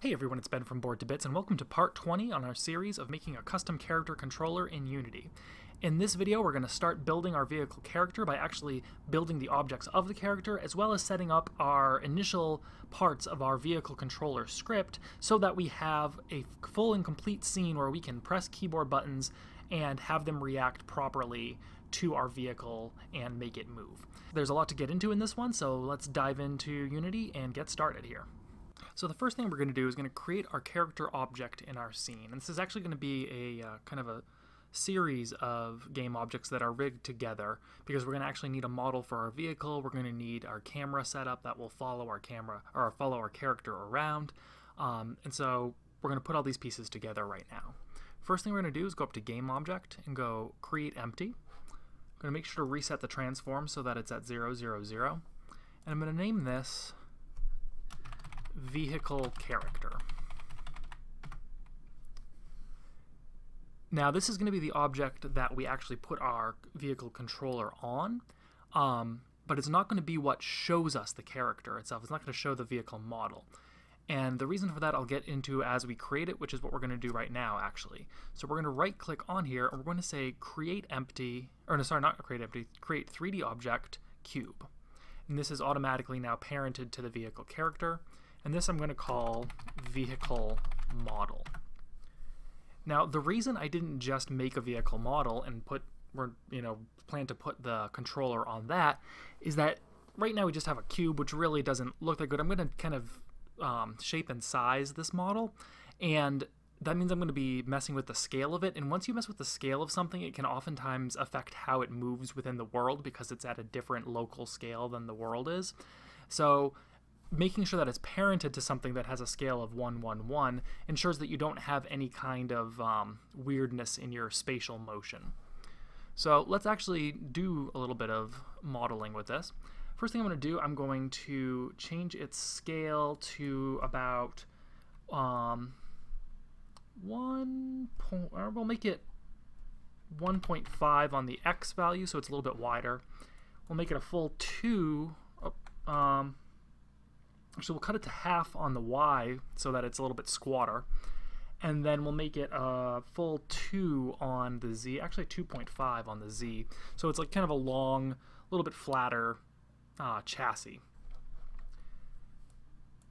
Hey everyone, it's Ben from Board to Bits, and welcome to part 20 on our series of making a custom character controller in Unity. In this video, we're going to start building our vehicle character by actually building the objects of the character, as well as setting up our initial parts of our vehicle controller script so that we have a full and complete scene where we can press keyboard buttons and have them react properly to our vehicle and make it move. There's a lot to get into in this one, so let's dive into Unity and get started here. So the first thing we're going to do is going to create our character object in our scene. And this is actually going to be a uh, kind of a series of game objects that are rigged together because we're going to actually need a model for our vehicle. We're going to need our camera setup that will follow our camera or follow our character around. Um, and so we're going to put all these pieces together right now. First thing we're going to do is go up to game object and go create empty. I'm going to make sure to reset the transform so that it's at 0, 0, 0. And I'm going to name this vehicle character. Now this is going to be the object that we actually put our vehicle controller on, um, but it's not going to be what shows us the character itself. It's not going to show the vehicle model. And the reason for that I'll get into as we create it, which is what we're going to do right now actually. So we're going to right click on here and we're going to say create empty, or no, sorry, not create empty, create 3D object cube. And this is automatically now parented to the vehicle character and this I'm going to call vehicle model. Now, the reason I didn't just make a vehicle model and put, or, you know, plan to put the controller on that is that right now we just have a cube, which really doesn't look that good. I'm going to kind of um, shape and size this model, and that means I'm going to be messing with the scale of it. And once you mess with the scale of something, it can oftentimes affect how it moves within the world because it's at a different local scale than the world is. So making sure that it's parented to something that has a scale of 1, 1, 1 ensures that you don't have any kind of um, weirdness in your spatial motion. So let's actually do a little bit of modeling with this. First thing I'm going to do, I'm going to change its scale to about um, 1 point, or we'll make it 1.5 on the x value, so it's a little bit wider. We'll make it a full 2, oh, um, so we'll cut it to half on the Y so that it's a little bit squatter. And then we'll make it a full 2 on the Z, actually 2.5 on the Z. So it's like kind of a long, a little bit flatter uh, chassis.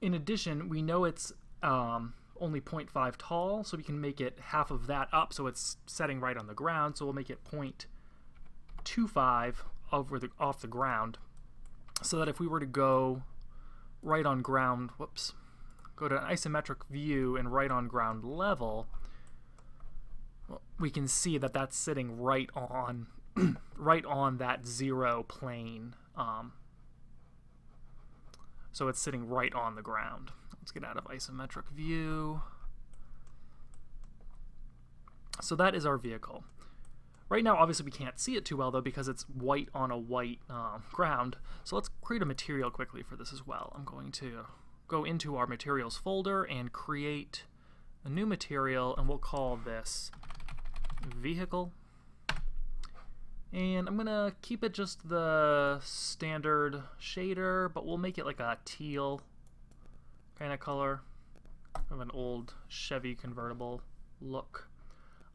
In addition, we know it's um, only 0.5 tall, so we can make it half of that up so it's setting right on the ground. So we'll make it 0.25 over the, off the ground so that if we were to go right on ground, whoops, go to an isometric view and right on ground level, we can see that that's sitting right on right on that zero plane. Um, so it's sitting right on the ground. Let's get out of isometric view. So that is our vehicle. Right now, obviously, we can't see it too well, though, because it's white on a white uh, ground. So let's create a material quickly for this as well. I'm going to go into our materials folder and create a new material, and we'll call this vehicle. And I'm going to keep it just the standard shader, but we'll make it like a teal kind of color of an old Chevy convertible look.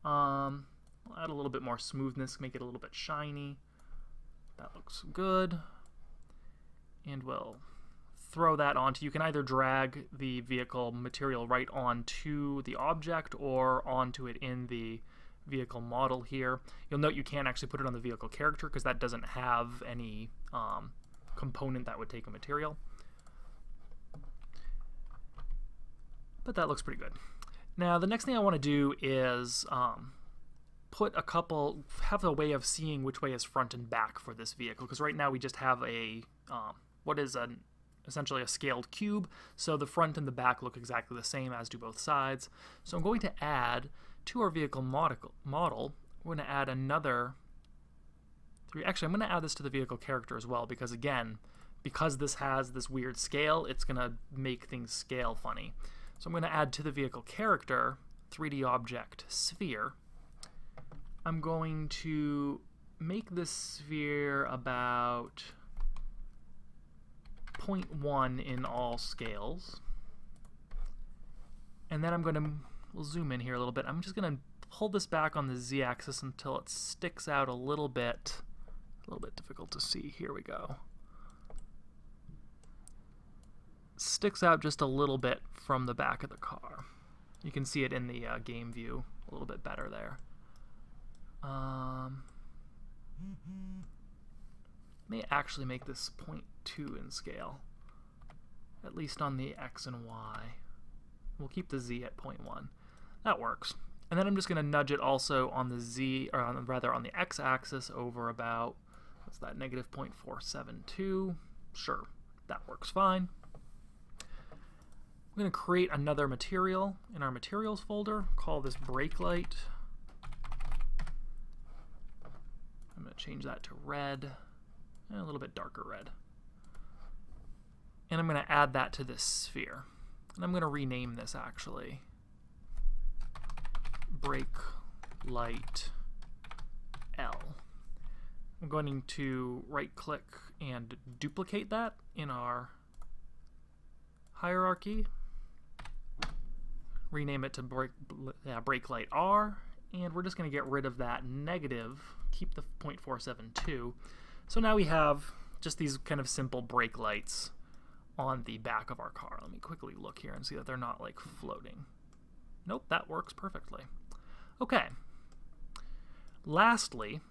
Um, We'll add a little bit more smoothness, make it a little bit shiny. That looks good. And we'll throw that onto, you can either drag the vehicle material right onto the object or onto it in the vehicle model here. You'll note you can't actually put it on the vehicle character because that doesn't have any um, component that would take a material. But that looks pretty good. Now the next thing I want to do is um, put a couple, have a way of seeing which way is front and back for this vehicle, because right now we just have a, um, what is an, essentially a scaled cube, so the front and the back look exactly the same as do both sides. So I'm going to add to our vehicle model, model we're going to add another three. Actually, I'm going to add this to the vehicle character as well, because again, because this has this weird scale, it's going to make things scale funny. So I'm going to add to the vehicle character 3D object sphere, I'm going to make this sphere about 0.1 in all scales. And then I'm going to we'll zoom in here a little bit. I'm just going to pull this back on the z-axis until it sticks out a little bit. A little bit difficult to see. Here we go. Sticks out just a little bit from the back of the car. You can see it in the uh, game view a little bit better there. Um, may actually make this 0.2 in scale, at least on the x and y. We'll keep the z at 0.1. That works. And then I'm just going to nudge it also on the z, or on, rather on the x-axis over about, what's that, negative 0.472. Sure, that works fine. I'm going to create another material in our materials folder, call this brake light. I'm going to change that to red, and a little bit darker red. And I'm going to add that to this sphere. And I'm going to rename this actually. Brake light L. I'm going to right click and duplicate that in our hierarchy rename it to brake, uh, brake light R, and we're just going to get rid of that negative, keep the 0.472. So now we have just these kind of simple brake lights on the back of our car. Let me quickly look here and see that they're not like floating. Nope, that works perfectly. Okay. Lastly,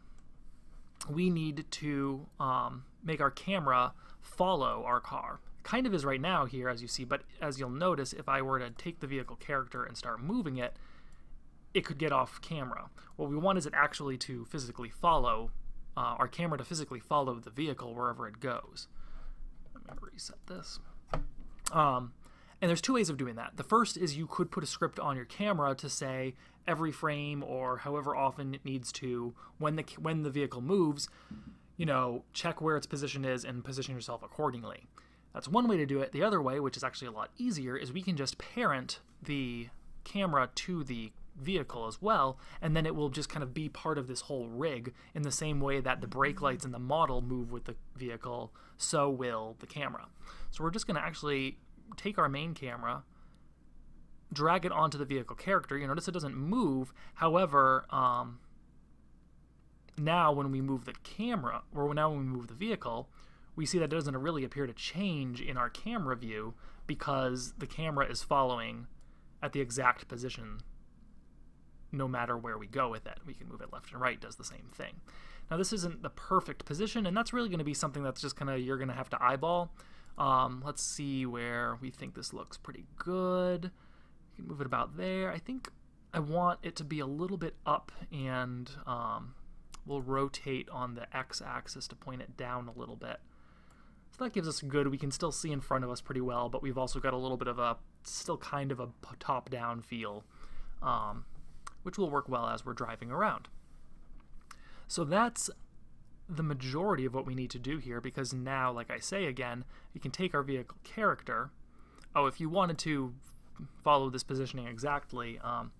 we need to um, make our camera follow our car kind of is right now here, as you see, but as you'll notice, if I were to take the vehicle character and start moving it, it could get off camera. What we want is it actually to physically follow, uh, our camera to physically follow the vehicle wherever it goes. Let me reset this. Um, and there's two ways of doing that. The first is you could put a script on your camera to say every frame or however often it needs to, when the, when the vehicle moves, you know, check where its position is and position yourself accordingly. That's one way to do it. The other way, which is actually a lot easier, is we can just parent the camera to the vehicle as well, and then it will just kind of be part of this whole rig in the same way that the brake lights in the model move with the vehicle, so will the camera. So we're just going to actually take our main camera, drag it onto the vehicle character. You notice it doesn't move. However, um, now when we move the camera, or now when we move the vehicle, we see that it doesn't really appear to change in our camera view because the camera is following at the exact position no matter where we go with it. We can move it left and right, does the same thing. Now this isn't the perfect position, and that's really going to be something that's just kind of you're going to have to eyeball. Um, let's see where we think this looks pretty good. We can move it about there. I think I want it to be a little bit up, and um, we'll rotate on the x-axis to point it down a little bit. So that gives us good, we can still see in front of us pretty well, but we've also got a little bit of a, still kind of a top-down feel, um, which will work well as we're driving around. So that's the majority of what we need to do here because now, like I say again, you can take our vehicle character. Oh, if you wanted to follow this positioning exactly, um,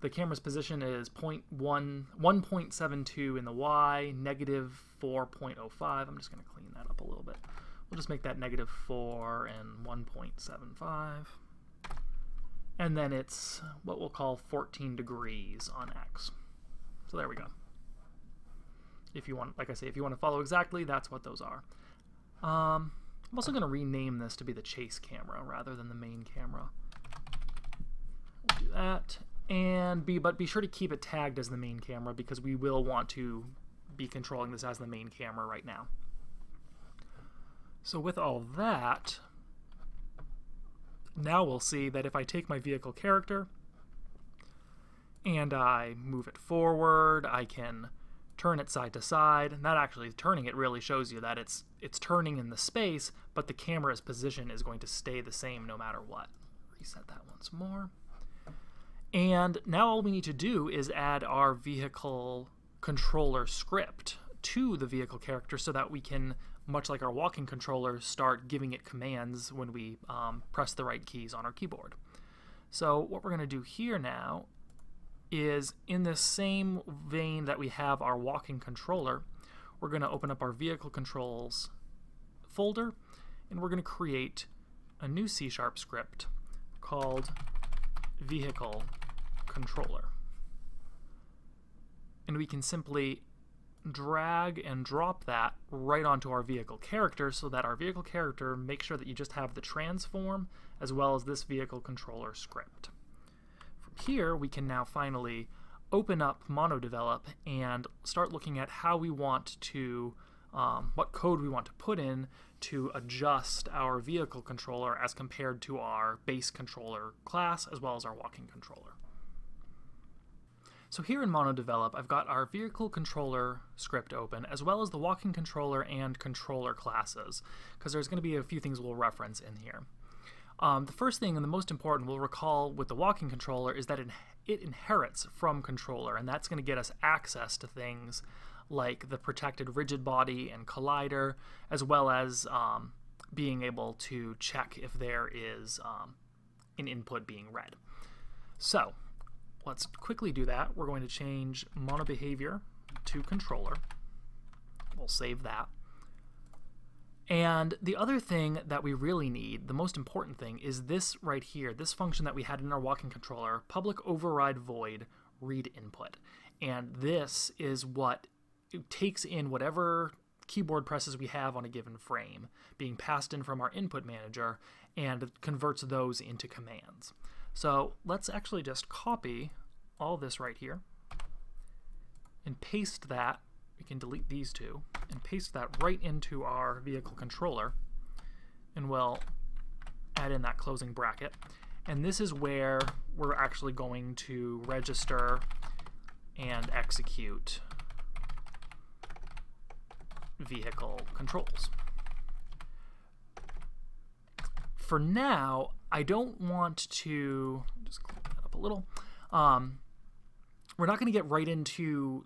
the camera's position is 1.72 in the Y, negative 4.05. I'm just going to clean that up a little bit. We'll just make that negative 4 and 1.75. And then it's what we'll call 14 degrees on X. So there we go. If you want, like I say, if you want to follow exactly, that's what those are. Um, I'm also going to rename this to be the chase camera rather than the main camera. We'll do that and be but be sure to keep it tagged as the main camera because we will want to be controlling this as the main camera right now. So with all that, now we'll see that if I take my vehicle character and I move it forward, I can turn it side to side, and that actually turning it really shows you that it's it's turning in the space, but the camera's position is going to stay the same no matter what. Reset that once more. And now all we need to do is add our vehicle controller script to the vehicle character so that we can, much like our walking controller, start giving it commands when we um, press the right keys on our keyboard. So what we're going to do here now is in the same vein that we have our walking controller, we're going to open up our vehicle controls folder and we're going to create a new C-sharp script called vehicle controller. And we can simply drag and drop that right onto our vehicle character so that our vehicle character makes sure that you just have the transform as well as this vehicle controller script. From here, we can now finally open up MonoDevelop and start looking at how we want to, um, what code we want to put in to adjust our vehicle controller as compared to our base controller class as well as our walking controller. So here in MonoDevelop, I've got our vehicle controller script open, as well as the walking controller and controller classes, because there's going to be a few things we'll reference in here. Um, the first thing and the most important we'll recall with the walking controller is that it, it inherits from controller, and that's going to get us access to things like the protected rigid body and collider, as well as um, being able to check if there is um, an input being read. So let's quickly do that. We're going to change monobehavior to controller. We'll save that. And the other thing that we really need, the most important thing, is this right here, this function that we had in our walking controller, public override void read input. And this is what takes in whatever keyboard presses we have on a given frame, being passed in from our input manager, and converts those into commands. So let's actually just copy all this right here and paste that. We can delete these two and paste that right into our vehicle controller and we'll add in that closing bracket. And this is where we're actually going to register and execute vehicle controls. For now, I don't want to just clean that up a little. Um, we're not going to get right into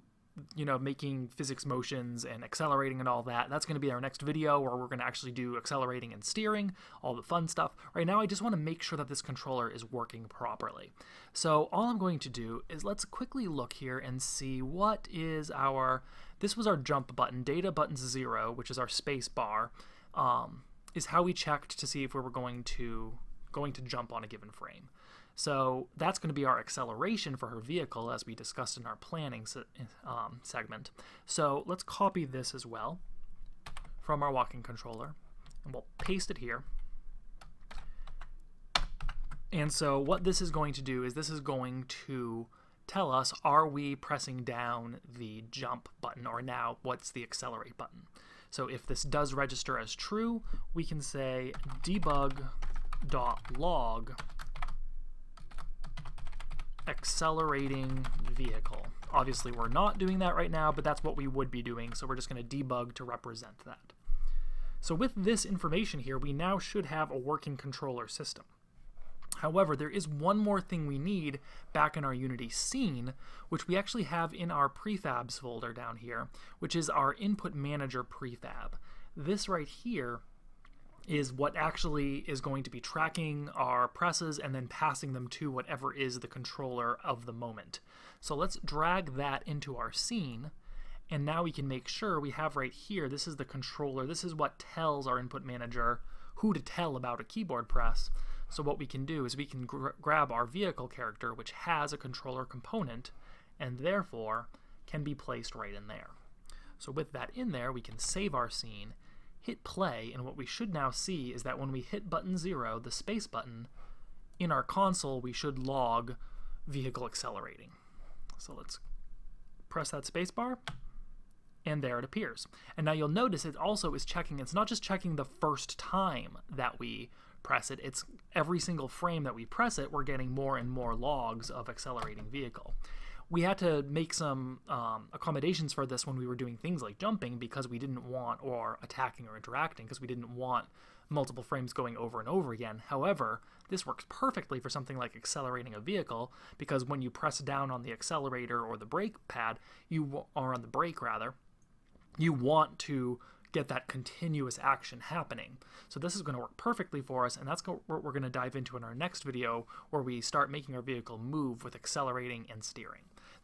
you know making physics motions and accelerating and all that. That's going to be our next video where we're going to actually do accelerating and steering all the fun stuff. Right now i just want to make sure that this controller is working properly. So all i'm going to do is let's quickly look here and see what is our this was our jump button. Data buttons zero which is our space bar um, is how we checked to see if we were going to going to jump on a given frame so that's going to be our acceleration for her vehicle as we discussed in our planning se um, segment. So let's copy this as well from our walking controller and we'll paste it here. And so what this is going to do is this is going to tell us are we pressing down the jump button or now what's the accelerate button. So if this does register as true, we can say debug.log accelerating vehicle. Obviously, we're not doing that right now, but that's what we would be doing, so we're just going to debug to represent that. So with this information here, we now should have a working controller system. However, there is one more thing we need back in our Unity scene, which we actually have in our prefabs folder down here, which is our input manager prefab. This right here is what actually is going to be tracking our presses and then passing them to whatever is the controller of the moment. So let's drag that into our scene and now we can make sure we have right here, this is the controller, this is what tells our input manager who to tell about a keyboard press. So what we can do is we can gr grab our vehicle character which has a controller component and therefore can be placed right in there. So with that in there, we can save our scene hit play, and what we should now see is that when we hit button 0, the space button, in our console we should log vehicle accelerating. So let's press that space bar, and there it appears. And now you'll notice it also is checking, it's not just checking the first time that we press it, it's every single frame that we press it, we're getting more and more logs of accelerating vehicle we had to make some um, accommodations for this when we were doing things like jumping because we didn't want, or attacking or interacting, because we didn't want multiple frames going over and over again. However, this works perfectly for something like accelerating a vehicle because when you press down on the accelerator or the brake pad, you are on the brake rather, you want to get that continuous action happening. So this is going to work perfectly for us, and that's what we're going to dive into in our next video, where we start making our vehicle move with accelerating and steering.